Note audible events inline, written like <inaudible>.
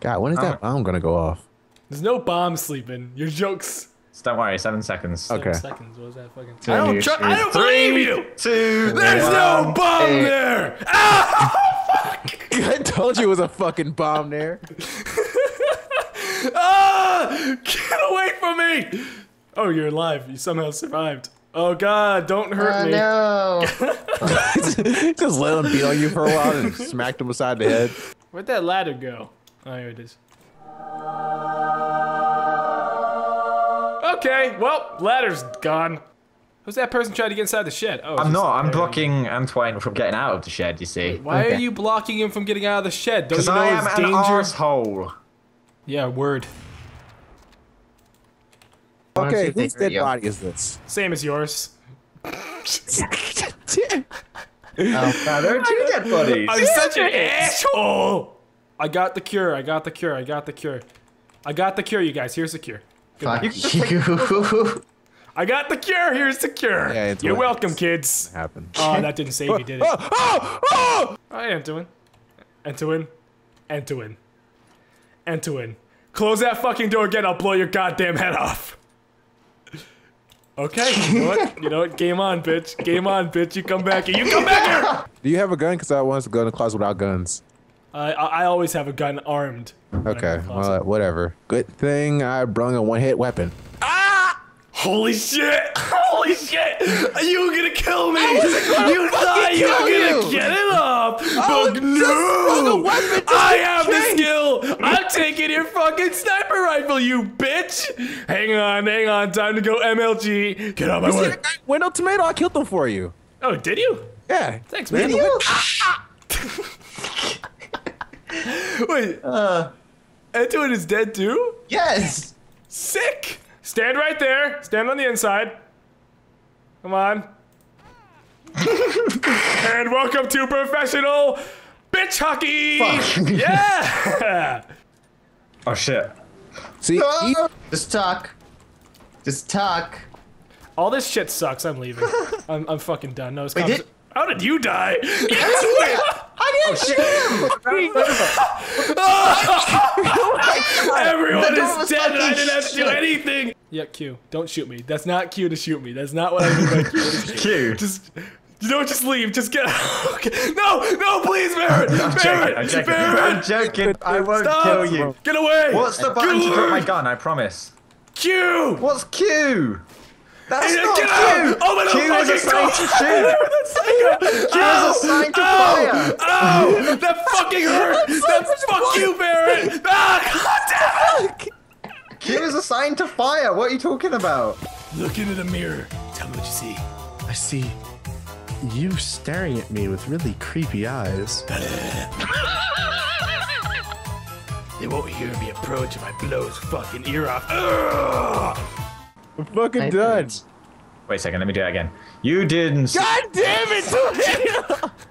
God, when is that bomb gonna go off? There's no bomb Sleepin. Your jokes. Don't worry, seven seconds. Okay. Seven seconds. What was that fucking? Two, I don't. Tr- I don't three, believe you. Two. There's no bomb eight. there. Ah! <laughs> I told you it was a fucking bomb there. <laughs> ah! Get away from me! Oh, you're alive. You somehow survived. Oh God! Don't hurt Oh me. no. <laughs> Just let him beat on you for a while and smacked him beside the head. Where'd that ladder go? Oh, here it is. Okay, well, ladder's gone. Who's that person trying to get inside the shed? Oh, I'm not. I'm blocking Entoan from getting out of the shed. You see. Why are you blocking him from getting out of the shed? Don't Because you know I am it's an dangerous? asshole. Yeah, word. Okay, if whose dead you. body is this? Same as yours. <laughs> Oh, Now there are two dead bodies. I'm such an asshole. I got the cure. I got the cure. I got the cure. I got the cure, you guys. Here's the cure. fuck You. I got the cure. Here's the cure. Yeah, it's You're what- welcome, kids. Happened. Oh, that didn't save you, did it? <laughs> Oh, oh, oh! I am doing. And to win. And to win. And to win. Close that fucking door again, I'll blow your goddamn head off. Okay, you know what? You know what? Game on, bitch. Game on, bitch. You come back here. You come back here! Do you have a gun? Because I want to go in the closet without guns. I, I I always have a gun armed. when I'm in Okay, the closet. well, whatever. Good thing I brung a one-hit weapon. Ah! Holy shit! <laughs> Holy shit! You were gonna kill me! You thought you were kill gonna you! get it up! Oh, but just sprung a no! weapon just I in have the skill! I'm taking your fucking sniper rifle, you bitch! Hang on, hang on, time to go MLG. Get out of my way. Window tomato, I killed them for you. Oh, did you? Yeah. Thanks, man. <laughs> Wait, Uh, Entoan is dead too? yes. Sick! Stand right there. Stand on the inside. Come on. <laughs> and welcome to professional bitch hockey! Yeah! <laughs> Oh shit. See, he- Just talk. Just talk. All this shit sucks. I'm leaving. <laughs> I'm, I'm fucking done. No, it's Wait, did- How did you die? I Oh, didn't <laughs> Everyone is dead and I didn't have to do anything! Yeah, Q. Don't shoot me. That's not Q to shoot me. That's not what I mean by Q. <laughs> Q. Just, you don't just leave. Just get <laughs> out. Okay. No, no, please, Parrot. I'm joking. I'm joking. Parrot. I'm joking. I won't Stop. kill you. Get away. What's the button Get to drop my gun? I promise. Q. What's Q? That's Hey, not get Q. out. Oh my Q God, is fucking assigned to go. <laughs> shoot. That's psycho. Q is assigned to fire. Oh, that fucking hurt. That fuck you, Parrot. Ah, God damn it. Q is assigned to fire. What are you talking about? Look into the mirror. Tell me what you see. I see you staring at me with really creepy eyes. <laughs> They won't hear me approach if I blow his fucking ear off. Ugh. I'm fucking I- done. Wait a second. Let me do it again. You didn't. God damn it! <laughs>